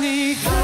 你